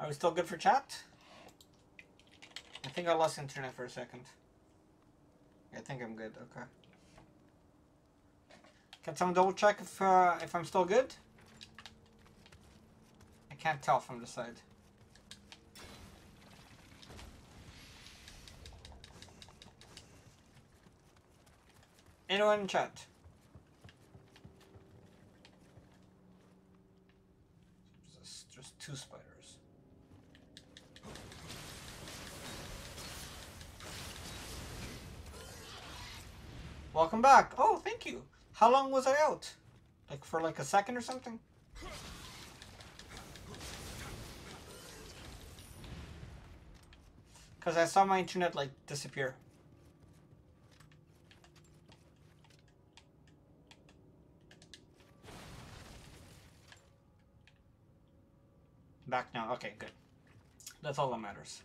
Are we still good for chat? I think I lost internet for a second. I think I'm good. Okay. Can someone double check if uh, if I'm still good? I can't tell from the side. Anyone in chat? Just, just two spiders. Welcome back. Oh, thank you. How long was I out? Like for like a second or something? Because I saw my internet like disappear. Back now. Okay, good. That's all that matters.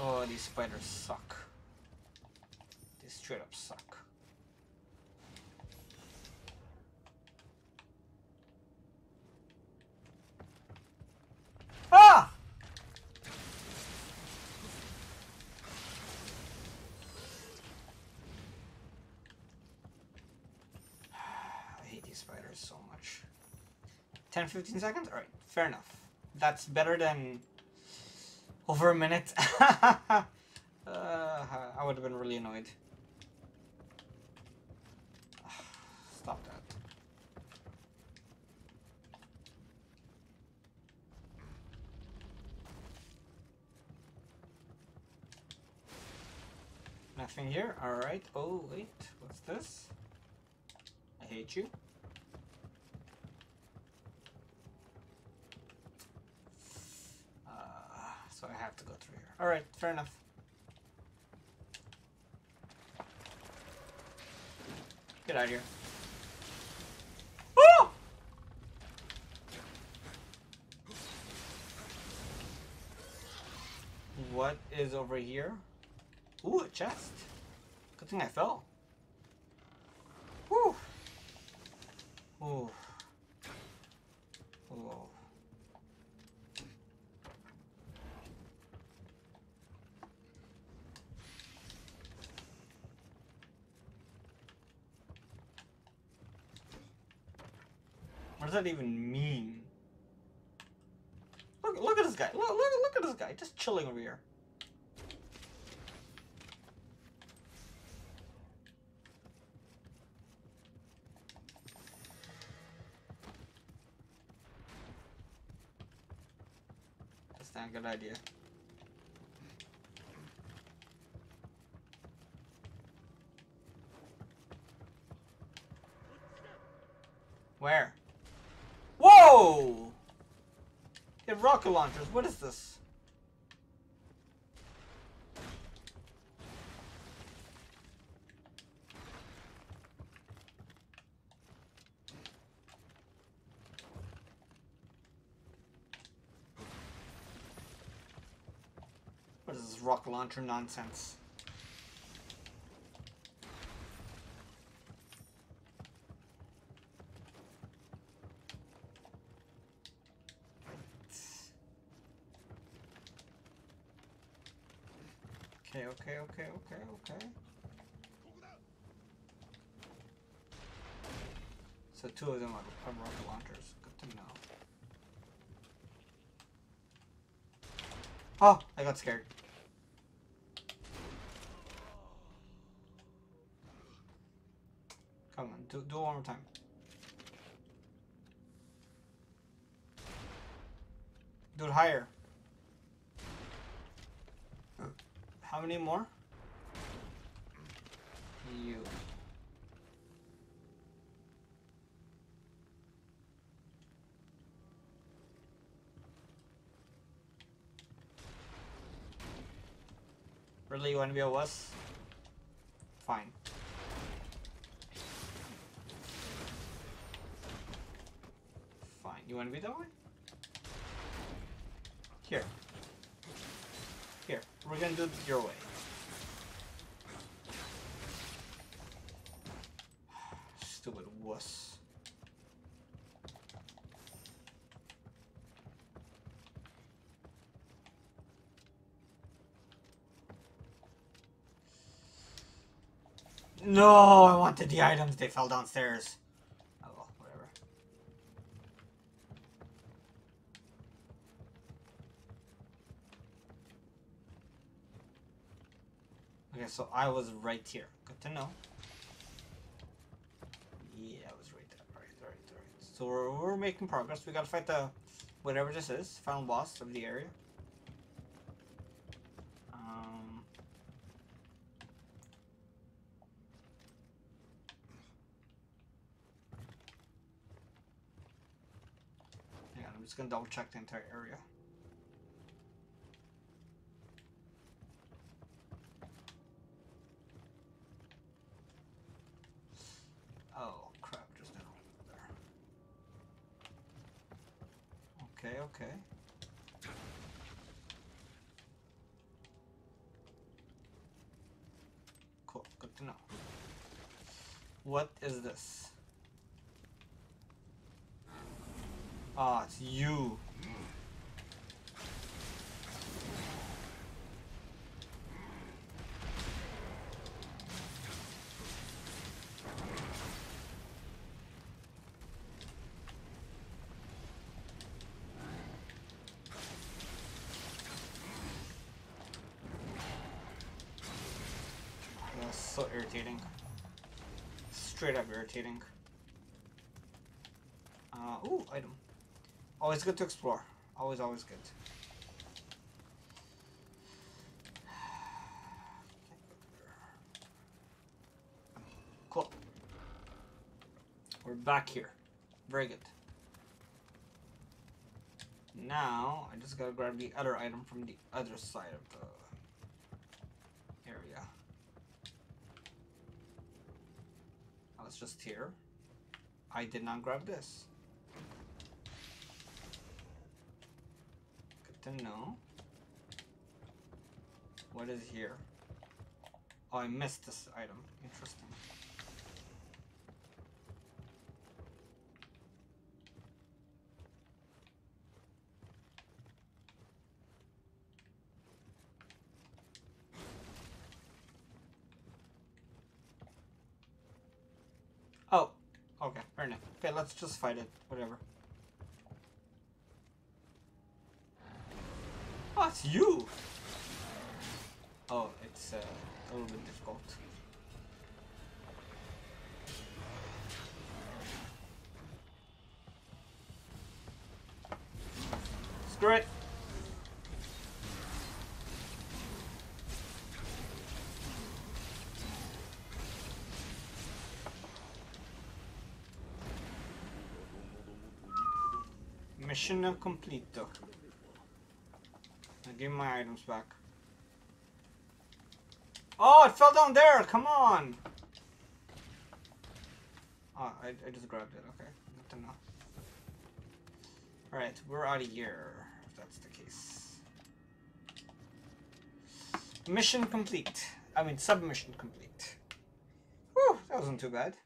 Oh, these spiders suck. They straight up suck. Ah! I hate these spiders so much. 10 15 seconds? Alright, fair enough. That's better than over a minute. uh, I would have been really annoyed. Stop that. Nothing here. Alright. Oh, wait. What's this? I hate you. Uh, so I have to go through here. Alright, fair enough. Get out of here. Oh! What is over here? Ooh, a chest. Good thing I fell. Ooh. Ooh. What does that even mean? Look, look at this guy. Look, look, look at this guy. Just chilling over here. That's not a good idea. Where? Whoa! They have rocket launchers. What is this? What is this rocket launcher nonsense? Okay, okay, okay. So two of them are are rocket launchers. Good to know. Oh, I got scared. 1v was fine. Fine. You wanna be that way? Here. Here. We're gonna do it your way. No, I wanted the items. They fell downstairs. Oh well, whatever. Okay, so I was right here. Good to know. Yeah, I was right there. Right, right, right. So we're, we're making progress. We gotta fight the whatever this is, final boss of the area. Um. Hang on, I'm just gonna double check the entire area. Oh crap, just now. There. Okay, okay. Cool, good to know. What is this? Ah, it's you. That's so irritating. Straight up irritating. Uh, ooh, item. Always good to explore. Always, always good. Cool. We're back here. Very good. Now, I just gotta grab the other item from the other side of the area. I was just here. I did not grab this. Good to know. What is here? Oh, I missed this item. Interesting. Oh, okay, fair enough. Okay, let's just fight it. Whatever. Oh, it's you! Oh, it's uh, a little bit difficult. Screw it! Mission completo. I give my items back. Oh, it fell down there! Come on! Oh, I, I just grabbed it. Okay, good to know. Alright, we're out of here, if that's the case. Mission complete. I mean, submission complete. Whew, that wasn't too bad.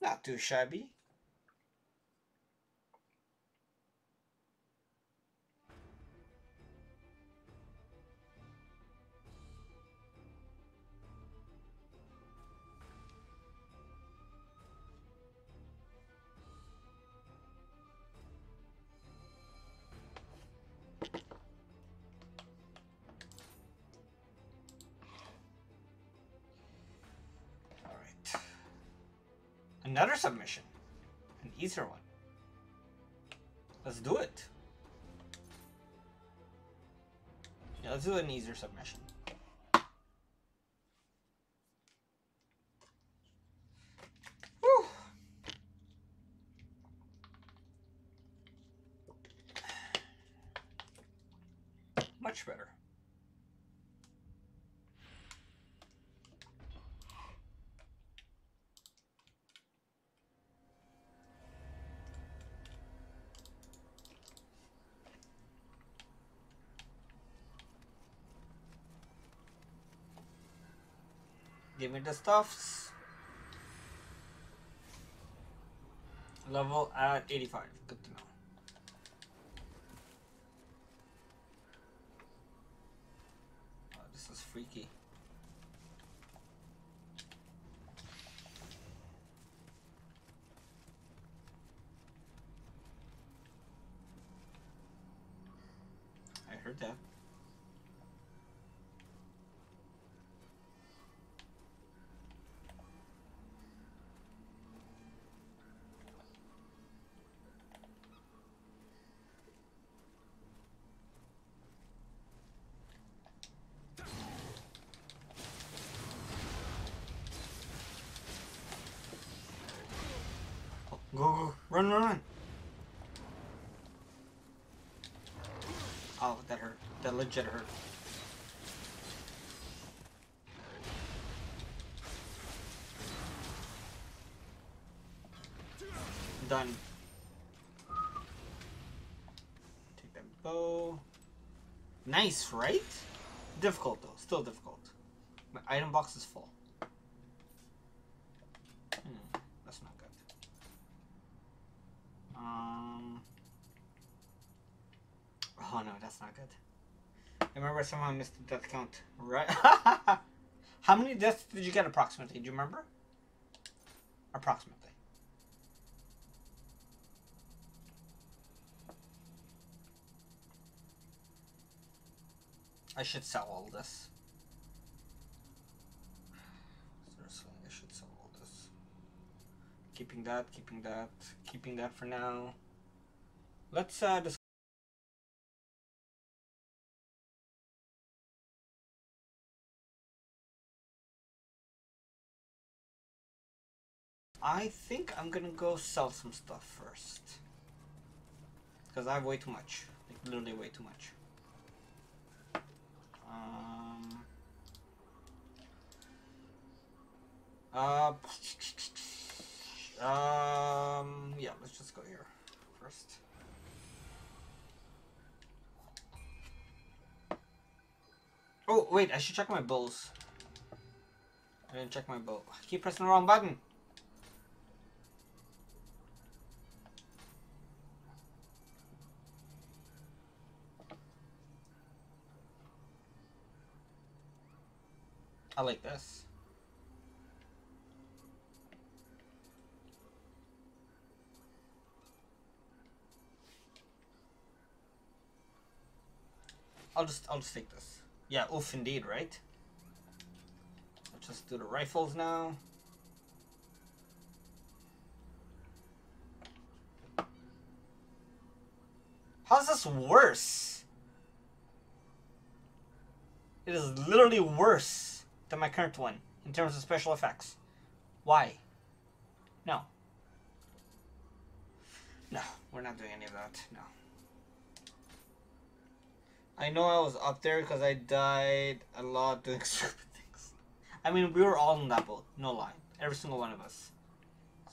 Not too shabby. Submission. An easier one. Let's do it. Yeah, let's do an easier submission. Whew. Much better. Give me the stuffs. Level at 85. Good to know. Oh, this is freaky. I heard that. Oh, go, go, run, run, run. Oh, that hurt. That legit hurt. Done. Take that bow. Nice, right? Difficult though, still difficult. My item box is full. Hmm, that's not good. Um. Oh I remember someone missed the death count. Right? How many deaths did you get approximately? Do you remember? Approximately. I should sell all this. Seriously, I should sell all this. Keeping that, keeping that, keeping that for now. Let's uh, discuss. I think I'm gonna go sell some stuff first. Because I have way too much. Like, literally way too much. Um. Uh. Um. Yeah, let's just go here first. Oh, wait, I should check my bills. I didn't check my bill. I keep pressing the wrong button. I like this. I'll just I'll just take this. Yeah, oof indeed, right? Let's just do the rifles now. How's this worse? It is literally worse than my current one in terms of special effects. Why? No. No, we're not doing any of that. No. I know I was up there because I died a lot doing stupid things. I mean, we were all in that boat. No lie. Every single one of us.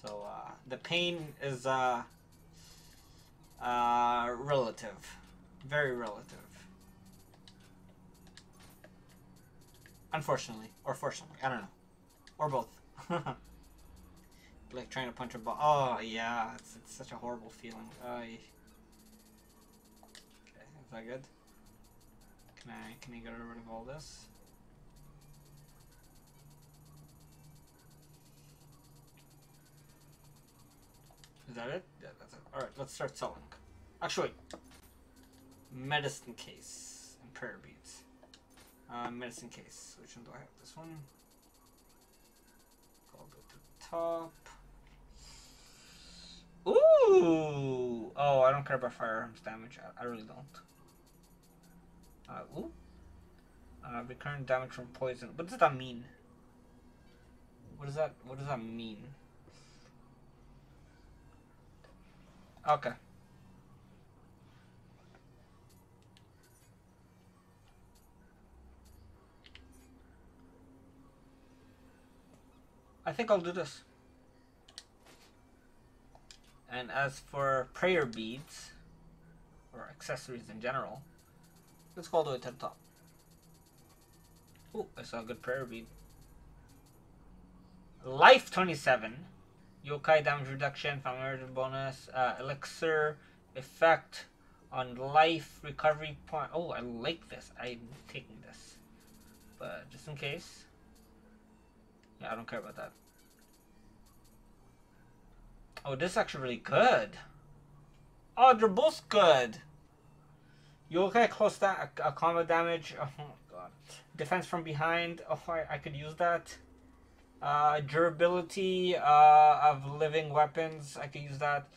So, uh, the pain is, uh, uh, relative. Very relative. Unfortunately. Or fortunately. I don't know. Or both. like trying to punch a ball. Oh, yeah. It's, it's such a horrible feeling. Uh, okay, is that good? Can I, can I get rid of all this? Is that it? Yeah, that's it. Alright, let's start selling. Actually, medicine case and prayer beads. Uh, medicine case. Which one do I have? This one. Go to the top. Ooh! Oh, I don't care about firearms damage. I, I really don't. Uh, ooh. Uh, recurrent damage from poison. What does that mean? What does that What does that mean? Okay. I think I'll do this. And as for prayer beads, or accessories in general, let's go all the way to the top. Oh, I saw a good prayer bead. Life 27. Yokai damage reduction, familiar bonus, uh, elixir effect on life recovery point. Oh, I like this. I'm taking this. But just in case. Yeah, I don't care about that. Oh, this is actually really good. Oh, they're both good. Yokai close that a, a combat damage. Oh god. Defense from behind. Oh, I, I could use that. Uh, durability uh, of living weapons. I could use that.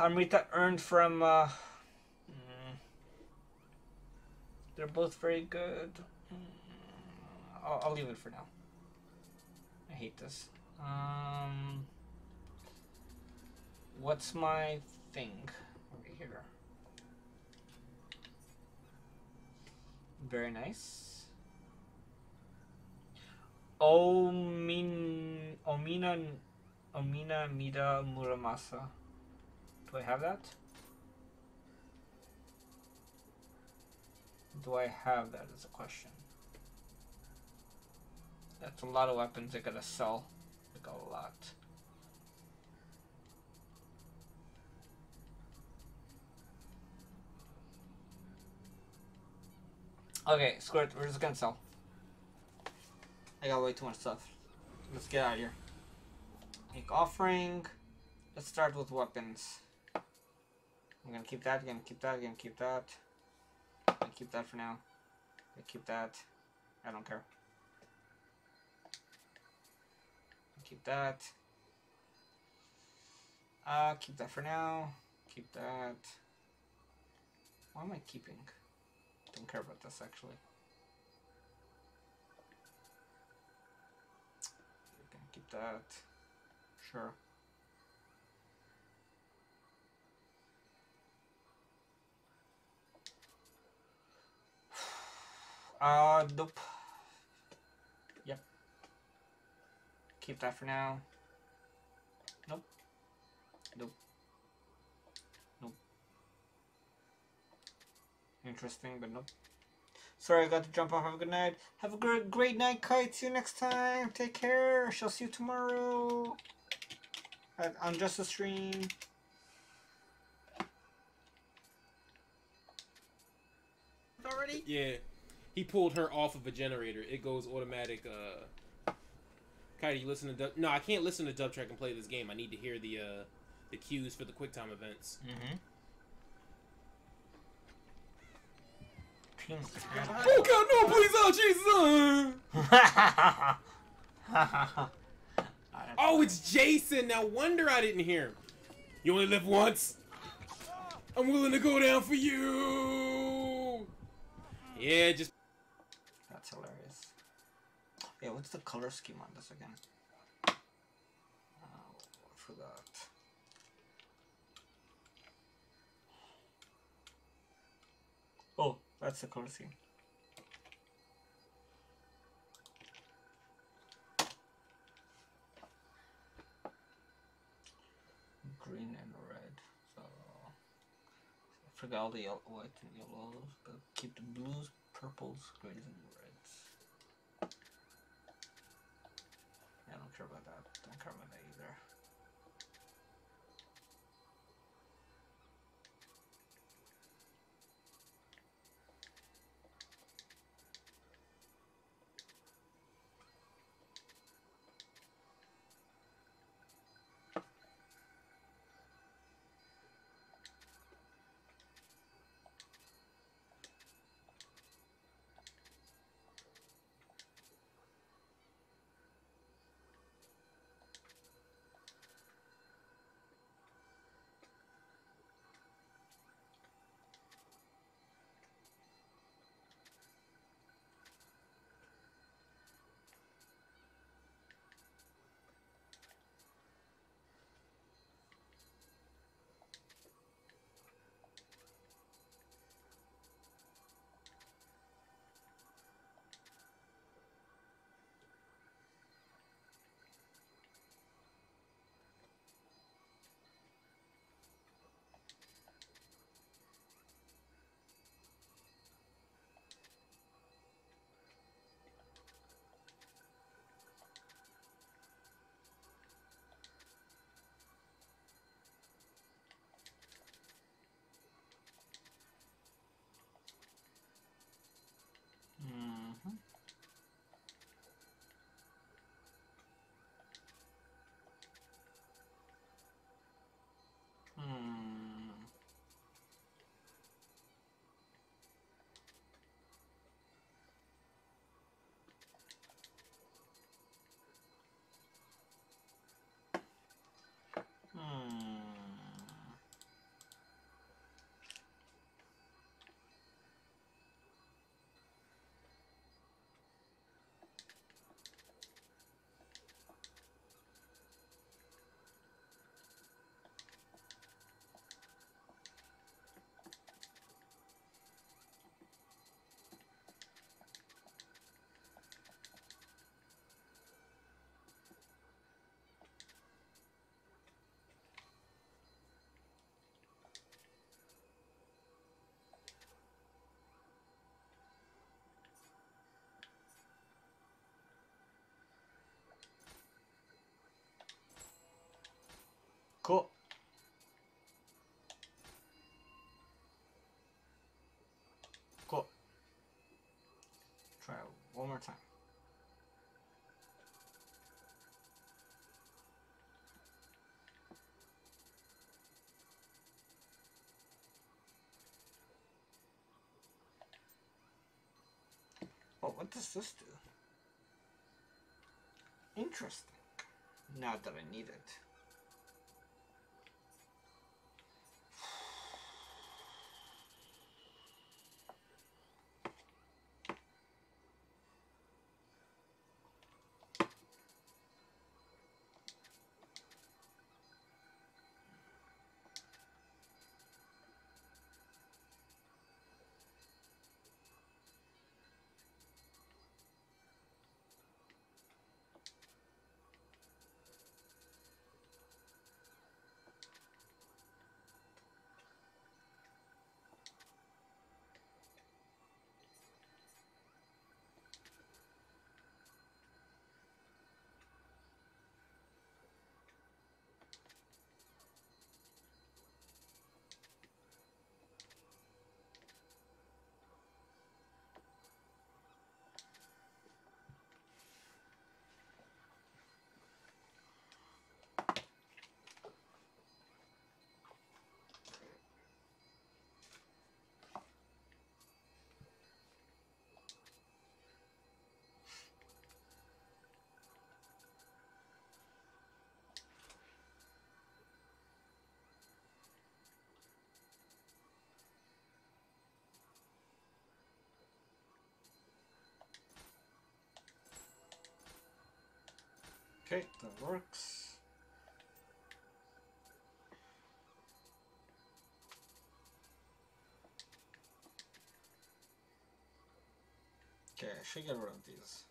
Amrita earned from. Uh, mm, they're both very good. Mm, I'll, I'll leave it for now. I hate this. Um, what's my thing over here? Very nice. Omin, Omina, Omina Mida Muramasa. Do I have that? Do I have that is a question. That's a lot of weapons I gotta sell. Like a lot. Okay, screw it. We're just gonna sell. I got way too much stuff. Let's get out of here. Make offering. Let's start with weapons. I'm gonna keep that, gonna keep that, gonna keep that. Gonna keep that for now. Gonna keep that. I don't care. Keep that. Uh, keep that for now. Keep that. What am I keeping? Don't care about this actually. keep that. Sure. Uh, nope. Keep that for now. Nope. Nope. Nope. Interesting, but nope. Sorry, I got to jump off. Have a good night. Have a great, great night, Kite. See you next time. Take care. I Shall see you tomorrow at, on Just a Stream. Already? Yeah. He pulled her off of a generator. It goes automatic. Uh, Kite, you listen to dub? No, I can't listen to dub track and play this game. I need to hear the uh, the cues for the QuickTime events. Mm-hmm. Oh God, no! Please, oh Jesus! oh, it's Jason. No wonder I didn't hear him. You only live once. I'm willing to go down for you. Yeah, just. Yeah, what's the color scheme on this again? Oh, I forgot. Oh, that's the color scheme. Green and red. So I forgot all the yellow, white and yellows, but keep the blues, purples, greens, and reds. I care about that. Care about that either. One more time. Oh, what does this do? Interesting. Not that I need it. Okay, that works. Okay, I should get rid of these.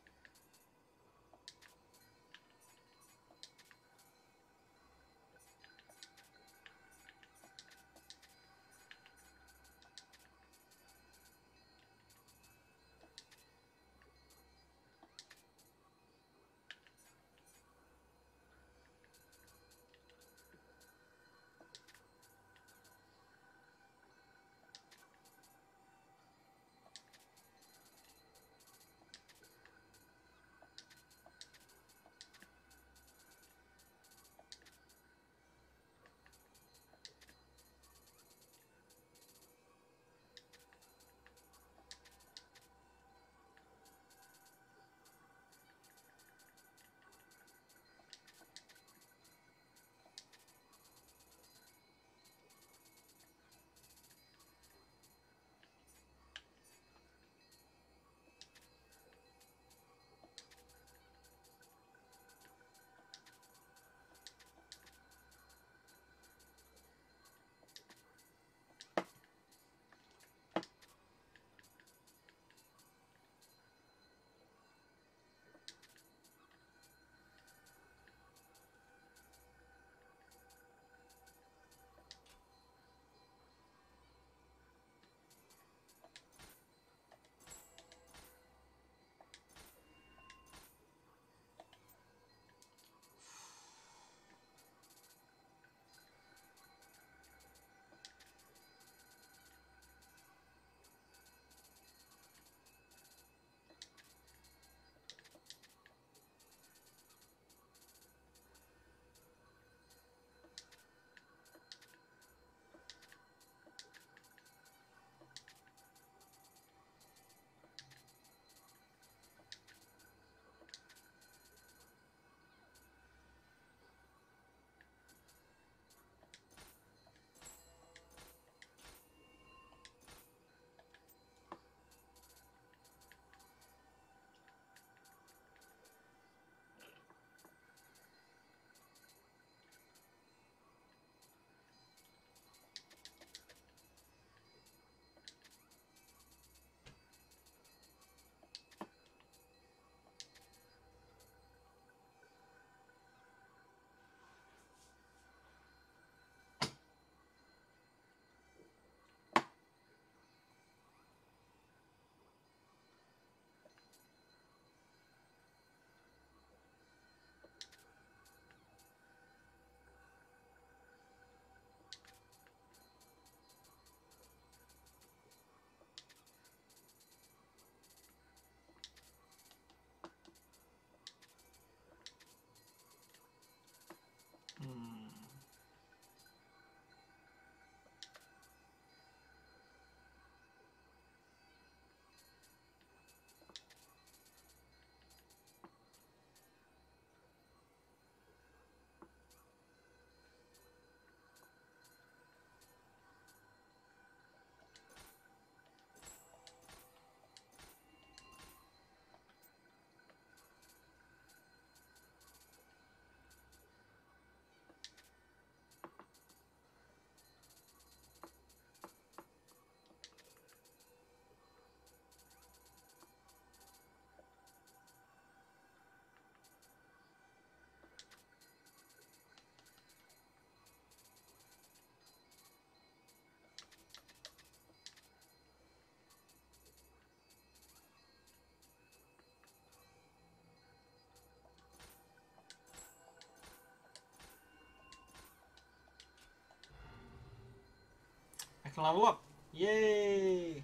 Can level up. Yay!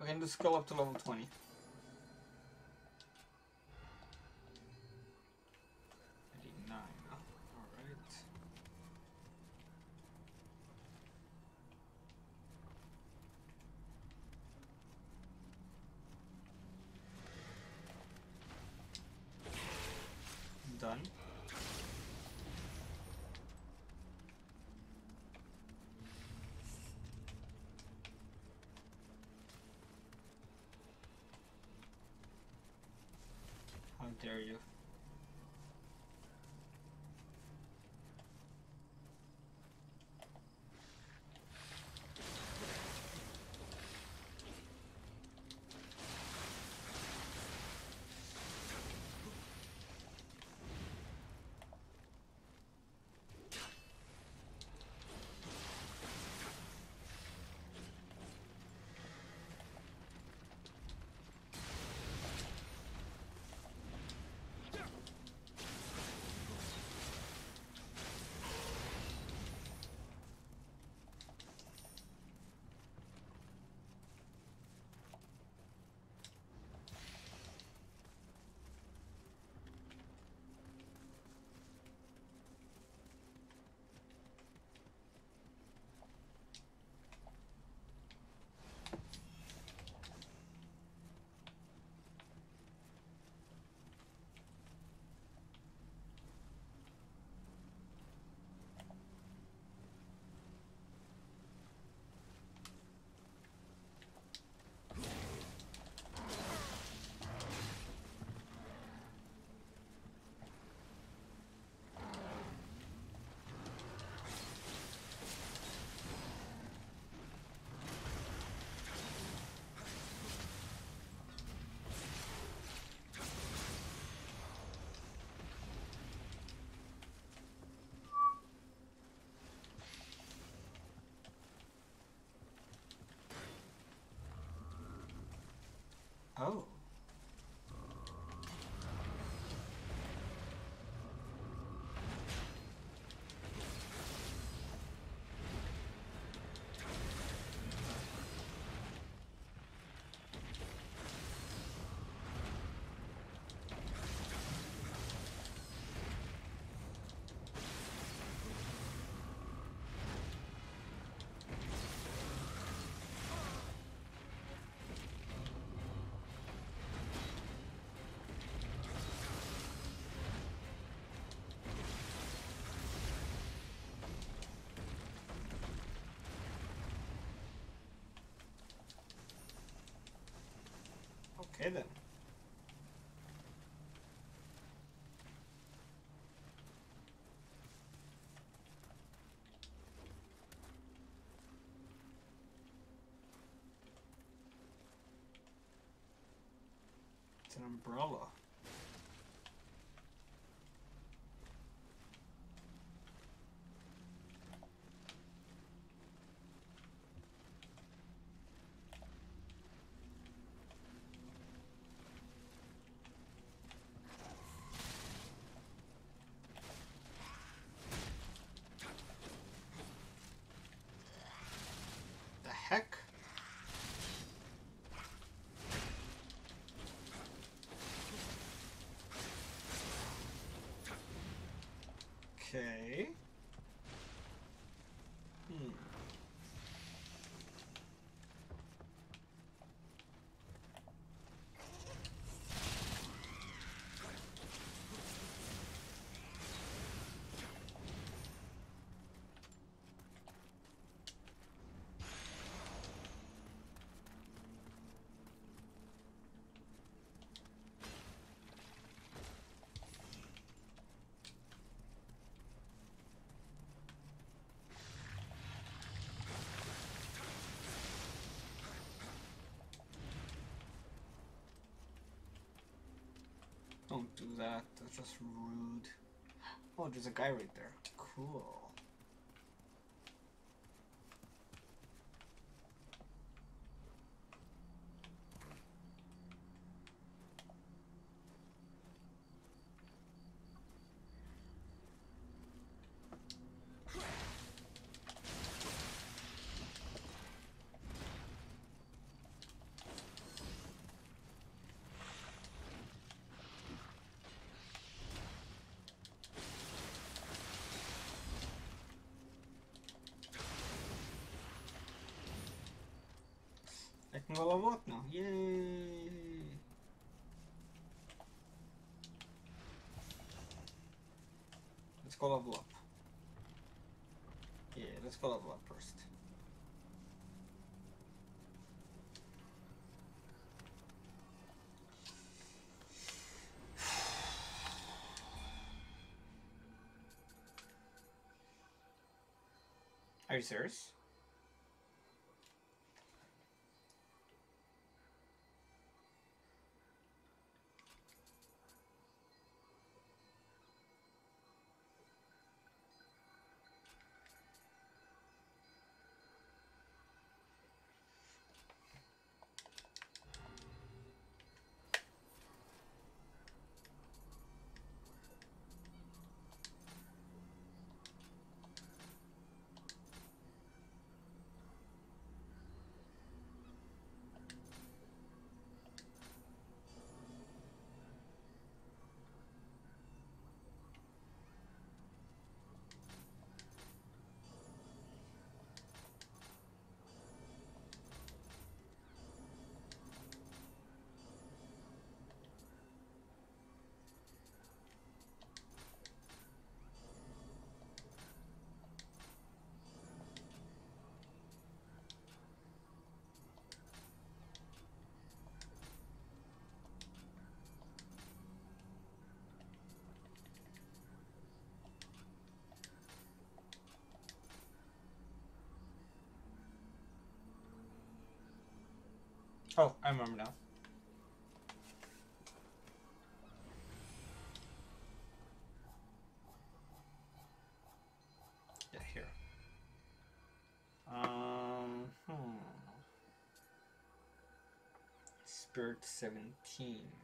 We can just go up to level 20. Oh. It's an umbrella. The heck? Okay. Hmm. Don't do that. That's just rude. Oh, there's a guy right there. Cool. I'm gonna level up now. Yay! Let's go level up. Yeah, let's go level up first. Are you serious? Oh, I remember now. Yeah, here. Um, hmm. Spirit 17.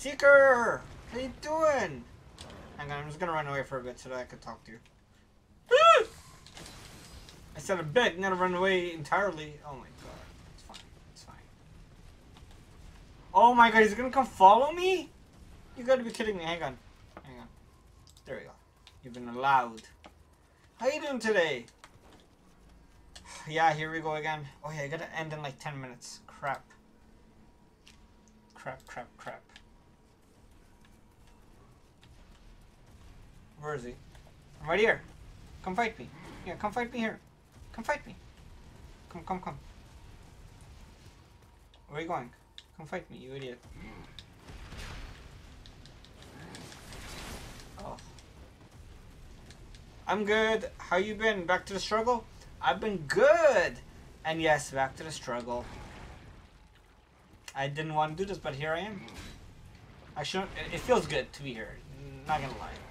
Seeker! How you doing? Hang on, I'm just gonna run away for a bit so that I can talk to you. I said a bit, not run away entirely. Oh my god. It's fine. It's fine. Oh my god, he's gonna come follow me? You gotta be kidding me. Hang on. Hang on. There we go. You've been allowed. How you doing today? Yeah, here we go again. Oh yeah, I gotta end in like 10 minutes. Crap. Crap, crap, crap. Where is he? I'm right here. Come fight me. Yeah, come fight me here. Come fight me. Come, come, come. Where are you going? Come fight me, you idiot. Oh. I'm good. How you been? Back to the struggle? I've been good. And yes, back to the struggle. I didn't want to do this, but here I am. Actually, it, it feels good to be here. Not gonna lie.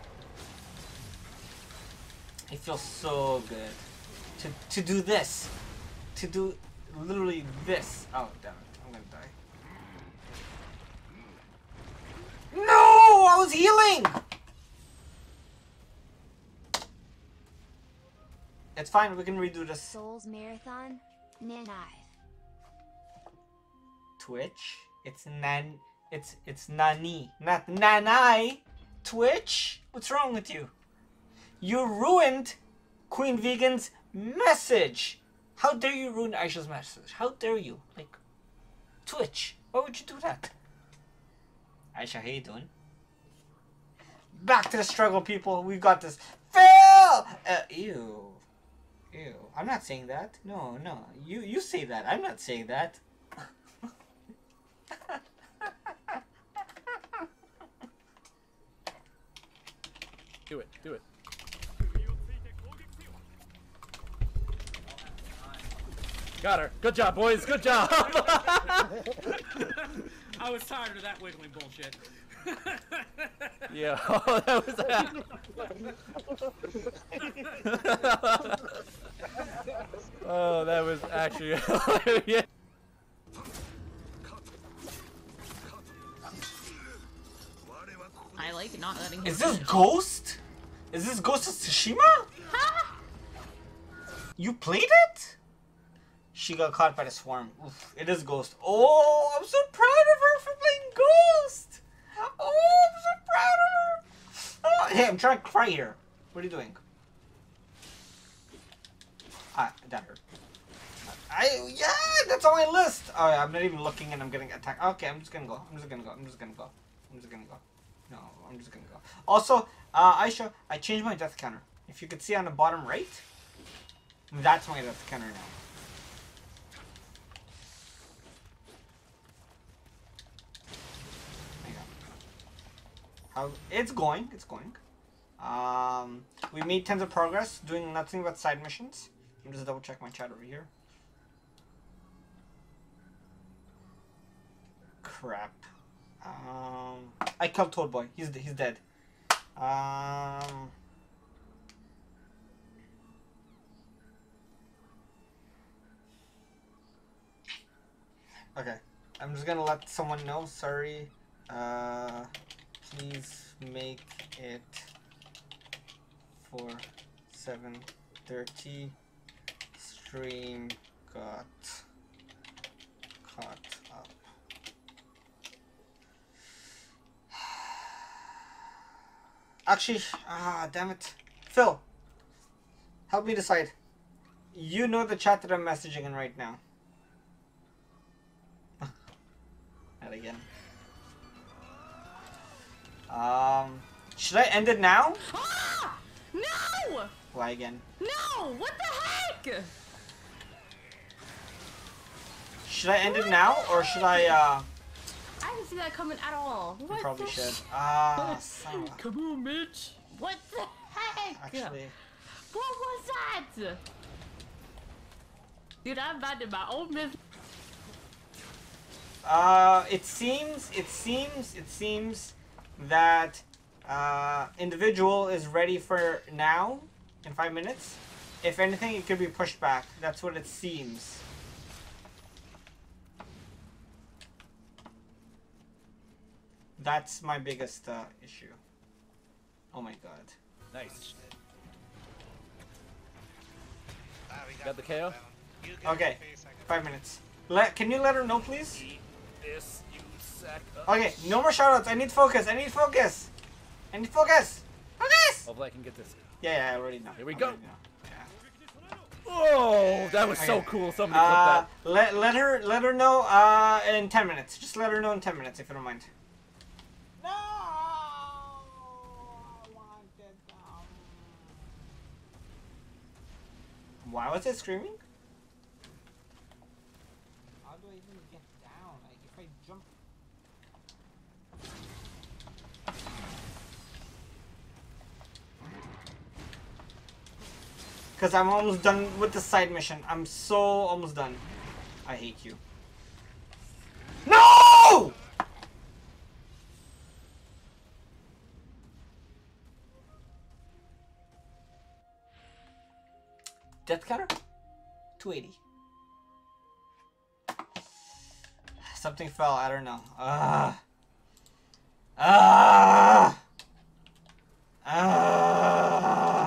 It feels so good to to do this, to do literally this. Oh damn it! I'm gonna die. No, I was healing. It's fine. We can redo this. Souls Marathon, Nanive. Twitch. It's nan. It's it's nani, not nanai. Twitch. What's wrong with you? You ruined Queen Vegan's message. How dare you ruin Aisha's message? How dare you? Like, Twitch. Why would you do that? Aisha, how you doing? Back to the struggle, people. We got this. Fail! Uh, ew. Ew. I'm not saying that. No, no. You you say that. I'm not saying that. Do it. Do it. Got her. Good job, boys. Good job. I was tired of that wiggling bullshit. yeah. Oh, that was. oh, that was actually hilarious. I like not letting him. Is this Ghost? Is this Ghost of Tsushima? You played it? She got caught by the swarm. Oof, it is Ghost. Oh, I'm so proud of her for playing Ghost. Oh, I'm so proud of her. Oh, hey, I'm trying to cry here. What are you doing? Ah, that hurt. I yeah, that's on my list. Oh, yeah, I'm not even looking and I'm getting attacked. Okay, I'm just gonna go. I'm just gonna go. I'm just gonna go. I'm just gonna go. No, I'm just gonna go. Also, uh, Aisha, I changed my death counter. If you could see on the bottom right, that's my death counter now. There you It's going, it's going. Um, we made tons of progress doing nothing but side missions. Me just double check my chat over here. Crap. Um, I killed Toad Boy. He's he's dead. Um. Okay, I'm just gonna let someone know. Sorry. Uh, please make it for seven thirty. Stream got caught up. Actually, ah, damn it. Phil, help me decide. You know the chat that I'm messaging in right now. Not again. Um, should I end it now? Ah! No! Why again? No! What the heck? Should I end it now, or should I, uh, I didn't see that coming at all. I What probably the should. Ah, son of a- Come on, bitch. What the heck? actually. What was that? Dude, I'm bad in my own business. Uh, it seems, it seems, it seems that uh, individual is ready for now in five minutes. If anything, it could be pushed back. That's what it seems. That's my biggest uh, issue. Oh my god. Nice. Got the KO? Okay, five minutes. Let, can you let her know, please? Eat this, you sack of Okay, no more shoutouts. I need focus. I need focus. I need focus. Focus. Hopefully I can get this. Yeah, yeah, I already know. Here we I go. Yeah. Oh, that was so cool. Somebody Uh, clip let, let her let her know uh, in 10 minutes. Just let her know in 10 minutes if you don't mind. No! I wanted them. Why was it screaming? How do I even get down? I jump. Because I'm almost done with the side mission. I'm so almost done. I hate you. No! Death counter? 280. Something fell, I don't know. Ah. Ah. Ah.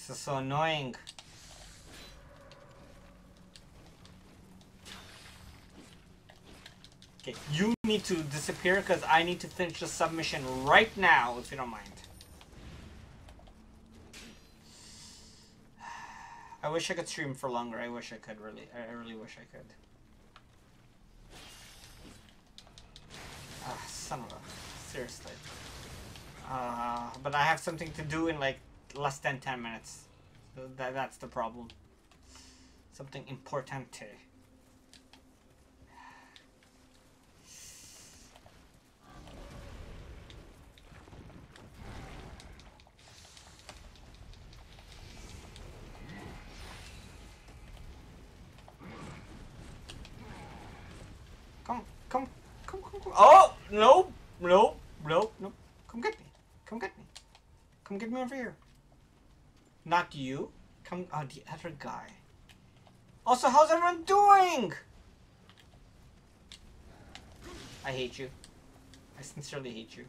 This is so annoying. Okay, you need to disappear because I need to finish the submission right now, if you don't mind. I wish I could stream for longer. I wish I could, really. I really wish I could. Ah, son of a... Seriously. Uh, but I have something to do in like less than 10 minutes. That, that's the problem. Something importante. Come, come, come, come, come. Oh, no, no, no, no. Come get me. Come get me. Come get me over here. Not you. Come, oh, the other guy. Also, how's everyone doing? I hate you. I sincerely hate you.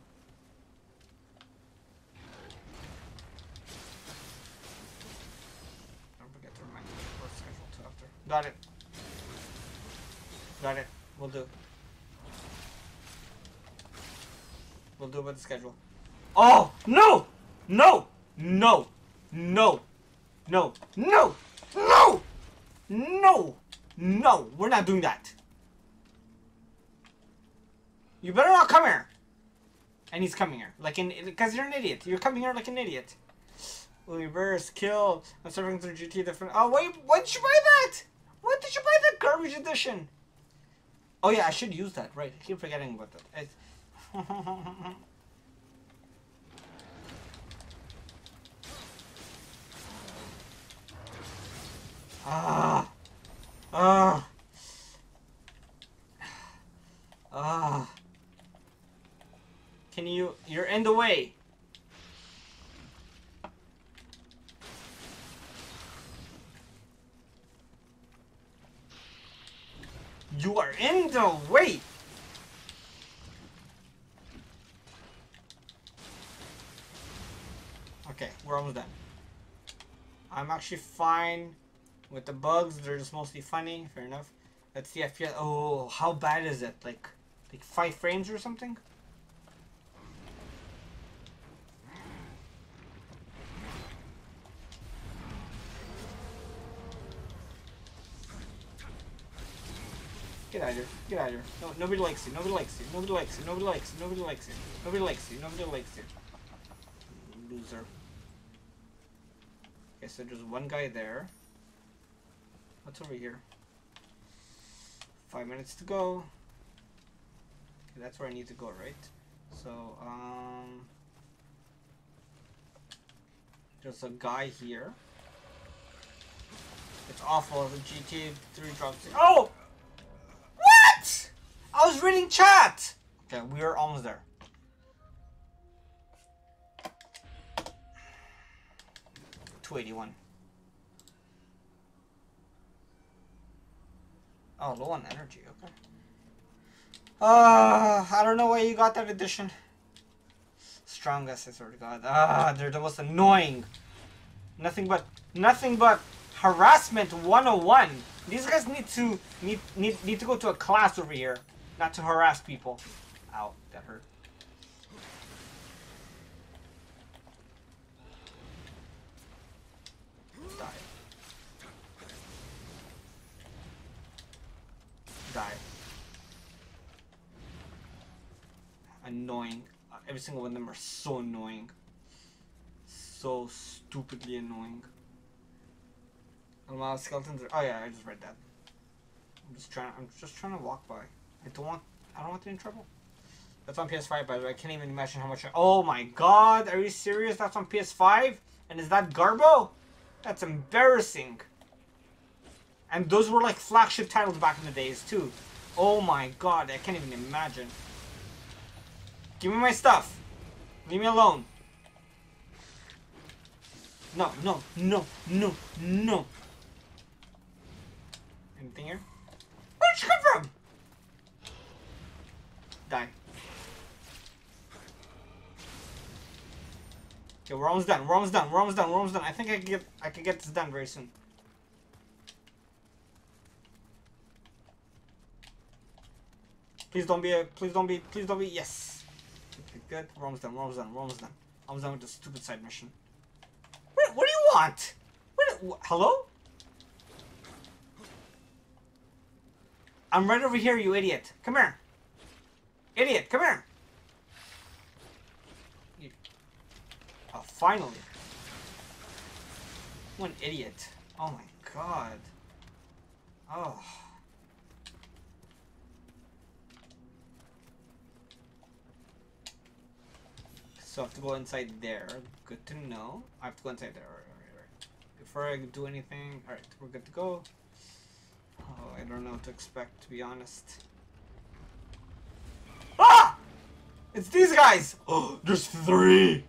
Don't forget to remind me of work schedule too after. Got it. Got it. We'll do. We'll do with the schedule. Oh no! No! No! No! No! No! No! No! No! We're not doing that. You better not come here. And he's coming here like an because you're an idiot. You're coming here like an idiot. Reverse kill. I'm serving through GT different. Oh wait, why did you buy that? Why did you buy that garbage edition? Oh yeah, I should use that. Right, I keep forgetting about that. It's ah, ah, ah. Can you? You're in the way. You are in the way! Okay, we're almost done. I'm actually fine with the bugs. They're just mostly funny. Fair enough. Let's see FPS. Oh, how bad is it? Like, like five frames or something? Get out of here. Get out of here. No, nobody likes you. Nobody likes you. Nobody likes you. Nobody likes you. Nobody likes you. Nobody likes you. Nobody likes you. Loser. Okay, so there's one guy there. What's over here? Five minutes to go. Okay, that's where I need to go, right? So, um... There's a guy here. It's awful. The GTA 3 drops. Oh! What? I was reading chat! Okay, we are almost there. Two eighty one. Oh, low on energy. Okay. Uh, I don't know why you got that edition. Strongest, I swear to God. Ah, they're the most annoying. Nothing but nothing but harassment 101. These guys need to need need need to go to a class over here, not to harass people. Ow, that hurt. Die. Die. Annoying. Uh, Every single one of them are so annoying. So stupidly annoying. A lot of skeletons. Oh yeah, I just read that. I'm just trying. I'm just trying to walk by. I don't want. I don't want to get in trouble. That's on PS5, by the way. I can't even imagine how much. I, oh my god! Are you serious? That's on PS5, and is that Garbo? That's embarrassing. And those were like flagship titles back in the days too. Oh my god! I can't even imagine. Give me my stuff. Leave me alone. No, no, no, no, no. Anything here? Where'd you come from? Die. Okay, we're almost done. We're almost done. We're almost done. We're almost done. I think I can get I can get this done very soon. Please don't be a please don't be please don't be yes. Good, good. We're almost done. We're almost done. We're almost done. Almost done with the stupid side mission. What, what do you want? What, wh- hello? I'm right over here, you idiot. Come here. Idiot, come here. You... Oh, finally. One idiot. Oh my god. Oh. So I have to go inside there. Good to know. I have to go inside there. Alright, alright, alright. Before I do anything, alright, we're good to go. Oh, I don't know what to expect, to be honest. Ah! It's these guys! Oh, there's three!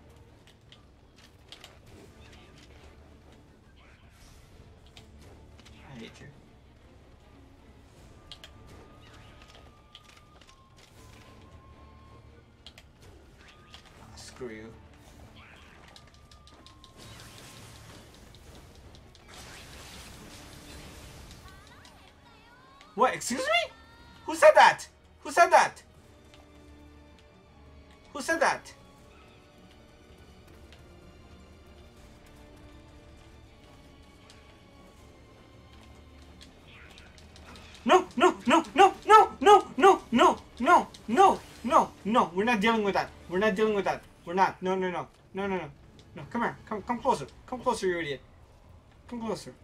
We're not dealing with that. We're not dealing with that. We're not. No, no, no, no, no, no. No, come here. Come, come closer. Come closer, you idiot. Come closer.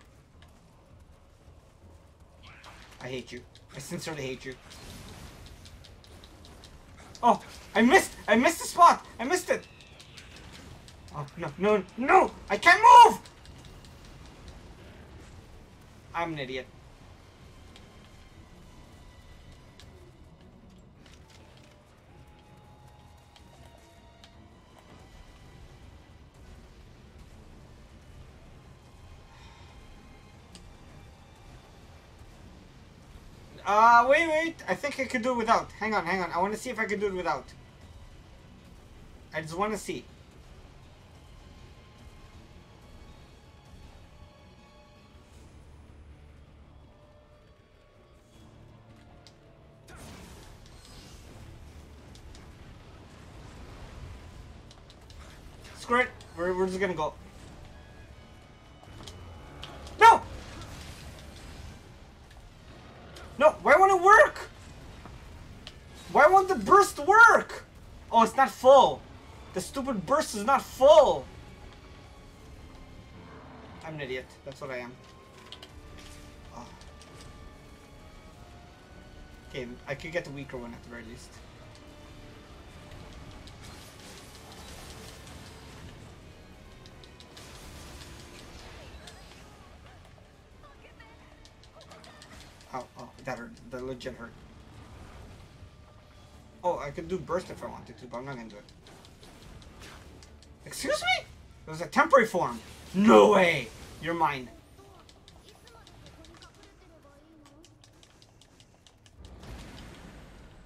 I hate you. I sincerely hate you. Oh, I missed! I missed the spot! I missed it! Oh, no, no, no! I can't move! I'm an idiot. Uh, wait, wait. I think I could do it without. Hang on, hang on. I want to see if I can do it without. I just want to see. Screw it. We're, we're just gonna go. Oh, it's not full. The stupid burst is not full. I'm an idiot. That's what I am. Oh. Okay, I could get the weaker one at the very least. Oh, oh, that hurt. That legit hurt. I could do burst if I wanted to, but I'm not gonna do it. Excuse me? It was a temporary form. No way! You're mine.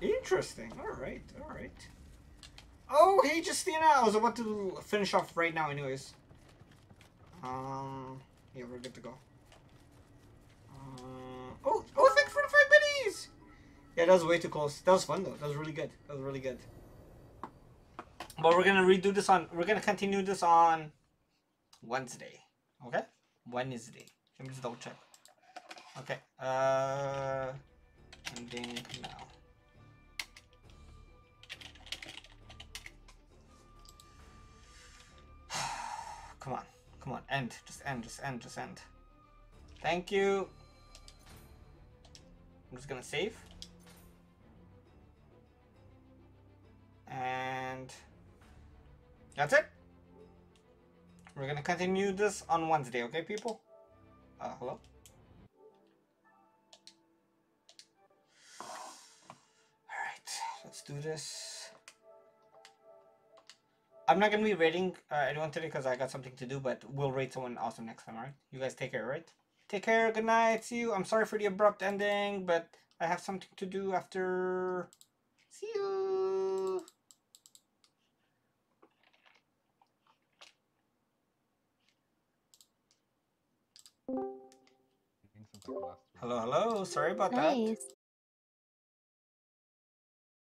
Interesting. Alright, alright. Oh, hey, Justina! I was about to finish off right now anyways. Um, yeah, we're good to go. Uh, oh, oh, thanks for the five bitties! Yeah, that was way too close. That was fun though. That was really good. That was really good. But we're gonna redo this on. We're gonna continue this on Wednesday. Okay, Wednesday. Let me just double check. Okay. Uh, ending now. come on, come on, end. Just end. Just end. Just end. Thank you. I'm just gonna save. And that's it. We're gonna continue this on Wednesday, okay, people? Uh, hello? Alright, let's do this. I'm not gonna be rating uh, anyone today because I got something to do, but we'll rate someone awesome next time, alright? You guys take care, right? Take care, good night, see you. I'm sorry for the abrupt ending, but I have something to do after. See you! Hello, hello, sorry about that. Nice.